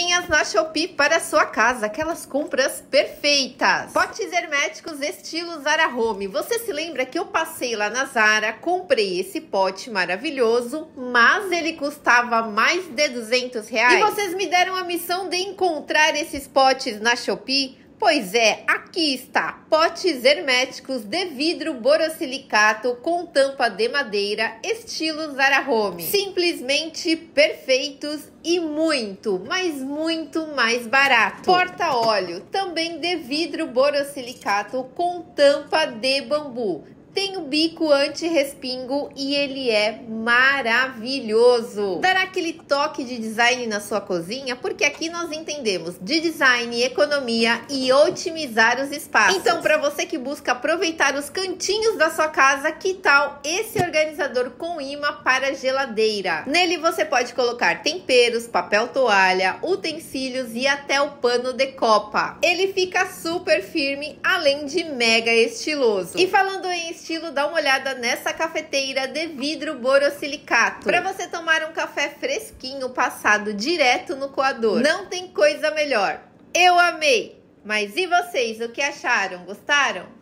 Comprinhas na Shopee para sua casa, aquelas compras perfeitas. Potes herméticos estilo Zara Home. Você se lembra que eu passei lá na Zara, comprei esse pote maravilhoso, mas ele custava mais de 200 reais? E vocês me deram a missão de encontrar esses potes na Shopee? Pois é, aqui está, potes herméticos de vidro borosilicato com tampa de madeira, estilo Zara Home. Simplesmente perfeitos e muito, mas muito mais barato. Porta-óleo, também de vidro borosilicato com tampa de bambu tem o bico anti-respingo e ele é maravilhoso. Dará aquele toque de design na sua cozinha, porque aqui nós entendemos de design, economia e otimizar os espaços. Então, para você que busca aproveitar os cantinhos da sua casa, que tal esse organizador com imã para geladeira? Nele você pode colocar temperos, papel toalha, utensílios e até o pano de copa. Ele fica super firme, além de mega estiloso. E falando em estilo, dá uma olhada nessa cafeteira de vidro borosilicato. Para você tomar um café fresquinho passado direto no coador. Não tem coisa melhor. Eu amei! Mas e vocês, o que acharam? Gostaram?